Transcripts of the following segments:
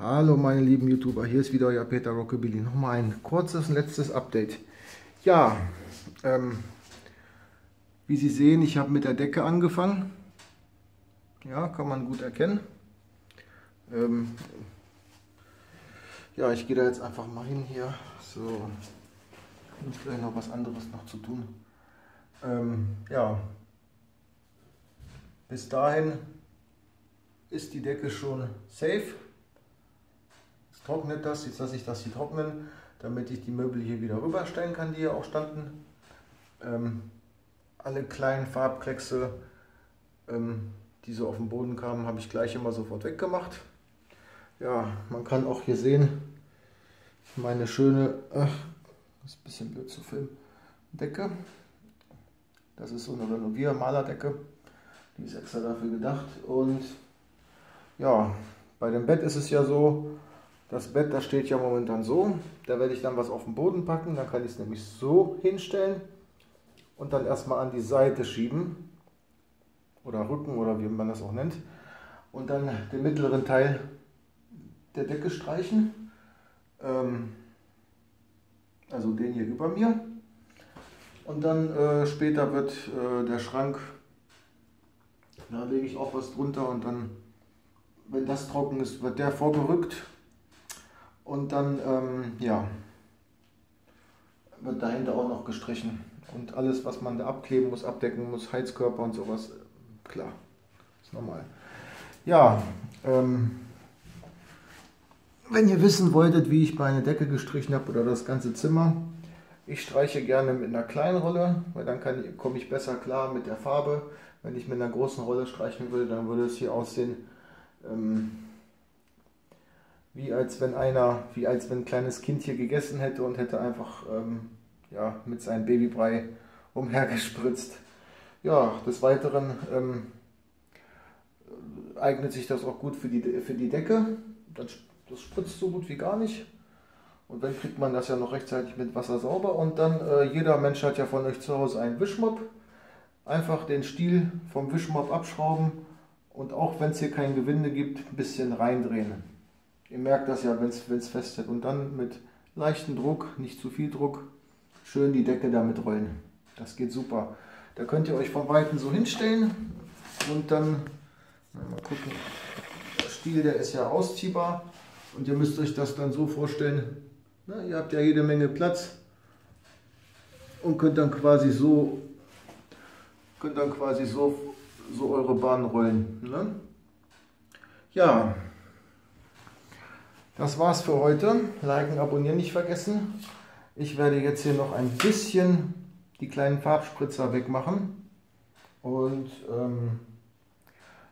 Hallo meine lieben YouTuber, hier ist wieder euer Peter Rockabilly. Nochmal ein kurzes letztes Update. Ja, ähm, wie Sie sehen, ich habe mit der Decke angefangen. Ja, kann man gut erkennen. Ähm, ja, ich gehe da jetzt einfach mal hin hier. So, ich gleich noch was anderes noch zu tun. Ähm, ja, bis dahin ist die Decke schon safe trocknet das, jetzt lasse ich das hier trocknen, damit ich die Möbel hier wieder rüberstellen kann, die hier auch standen. Ähm, alle kleinen Farbkleckse, ähm, die so auf den Boden kamen, habe ich gleich immer sofort weggemacht. Ja, man kann auch hier sehen, meine schöne, ach, ist ein bisschen blöd zu filmen, Decke. Das ist so eine Renovier-Malerdecke, die ist extra dafür gedacht. Und ja, bei dem Bett ist es ja so, das Bett, das steht ja momentan so. Da werde ich dann was auf den Boden packen. Dann kann ich es nämlich so hinstellen und dann erstmal an die Seite schieben. Oder Rücken oder wie man das auch nennt. Und dann den mittleren Teil der Decke streichen. Ähm, also den hier über mir. Und dann äh, später wird äh, der Schrank, da lege ich auch was drunter und dann, wenn das trocken ist, wird der vorgerückt und dann, ähm, ja, wird dahinter auch noch gestrichen. Und alles, was man da abkleben muss, abdecken muss, Heizkörper und sowas, klar, ist normal. Ja, ähm, wenn ihr wissen wolltet, wie ich meine Decke gestrichen habe oder das ganze Zimmer, ich streiche gerne mit einer kleinen Rolle, weil dann komme ich besser klar mit der Farbe. Wenn ich mit einer großen Rolle streichen würde, dann würde es hier aussehen, ähm, wie als wenn einer, wie als wenn ein kleines Kind hier gegessen hätte und hätte einfach ähm, ja, mit seinem Babybrei umhergespritzt. Ja, des Weiteren ähm, eignet sich das auch gut für die, für die Decke. Das, das spritzt so gut wie gar nicht. Und dann kriegt man das ja noch rechtzeitig mit Wasser sauber. Und dann, äh, jeder Mensch hat ja von euch zu Hause einen Wischmopp. Einfach den Stiel vom Wischmopp abschrauben und auch wenn es hier kein Gewinde gibt, ein bisschen reindrehen. Ihr merkt das ja, wenn es fest ist. Und dann mit leichtem Druck, nicht zu viel Druck, schön die Decke damit rollen. Das geht super. Da könnt ihr euch von Weitem so hinstellen und dann, mal gucken, der Stiel, der ist ja ausziehbar und ihr müsst euch das dann so vorstellen, na, ihr habt ja jede Menge Platz und könnt dann quasi so, könnt dann quasi so, so eure Bahn rollen. Ne? Ja, das war's für heute. Liken, abonnieren nicht vergessen. Ich werde jetzt hier noch ein bisschen die kleinen Farbspritzer wegmachen und ähm,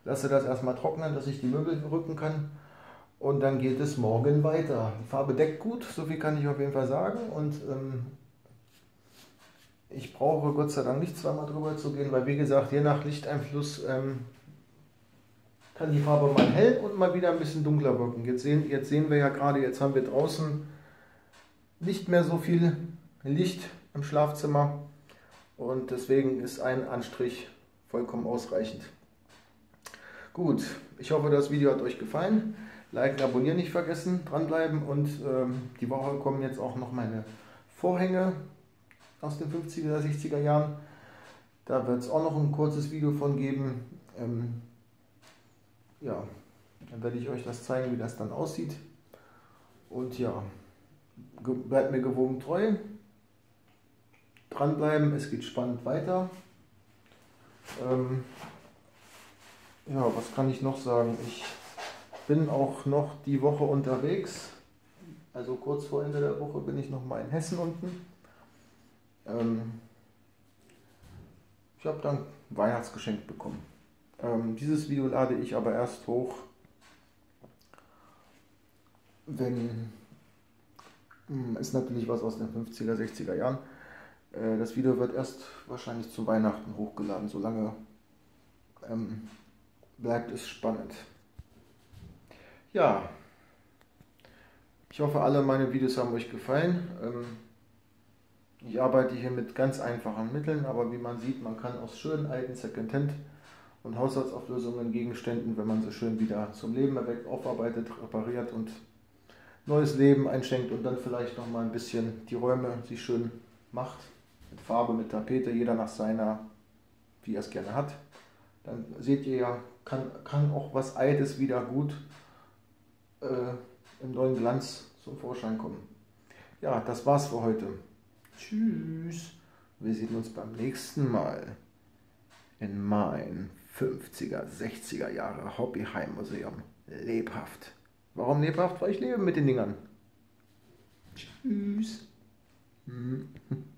lasse das erstmal trocknen, dass ich die Möbel rücken kann. Und dann geht es morgen weiter. Die Farbe deckt gut, so viel kann ich auf jeden Fall sagen. Und ähm, ich brauche Gott sei Dank nicht zweimal drüber zu gehen, weil wie gesagt, je nach Lichteinfluss ähm, kann die Farbe mal hell und mal wieder ein bisschen dunkler wirken. Jetzt sehen, jetzt sehen wir ja gerade, jetzt haben wir draußen nicht mehr so viel Licht im Schlafzimmer und deswegen ist ein Anstrich vollkommen ausreichend. Gut, ich hoffe das Video hat euch gefallen. Liken, abonnieren nicht vergessen, dranbleiben und ähm, die Woche kommen jetzt auch noch meine Vorhänge aus den 50er, 60er Jahren. Da wird es auch noch ein kurzes Video von geben. Ähm, ja, dann werde ich euch das zeigen, wie das dann aussieht. Und ja, bleibt mir gewogen treu. Dranbleiben, es geht spannend weiter. Ähm, ja, was kann ich noch sagen? Ich bin auch noch die Woche unterwegs. Also kurz vor Ende der Woche bin ich noch mal in Hessen unten. Ähm, ich habe dann Weihnachtsgeschenk bekommen. Ähm, dieses Video lade ich aber erst hoch, wenn hm, ist natürlich was aus den 50er, 60er Jahren. Äh, das Video wird erst wahrscheinlich zu Weihnachten hochgeladen, solange ähm, bleibt es spannend. Ja, ich hoffe alle meine Videos haben euch gefallen. Ähm, ich arbeite hier mit ganz einfachen Mitteln, aber wie man sieht, man kann aus schönen alten Secondhand und Haushaltsauflösungen, Gegenständen, wenn man sie schön wieder zum Leben erweckt, aufarbeitet, repariert und neues Leben einschenkt und dann vielleicht noch mal ein bisschen die Räume sich schön macht. Mit Farbe, mit Tapete, jeder nach seiner, wie er es gerne hat. Dann seht ihr ja, kann, kann auch was Altes wieder gut äh, im neuen Glanz zum Vorschein kommen. Ja, das war's für heute. Tschüss. Wir sehen uns beim nächsten Mal in mein 50er, 60er Jahre Hobbyheimmuseum. Lebhaft. Warum lebhaft? Weil ich lebe mit den Dingern. Tschüss.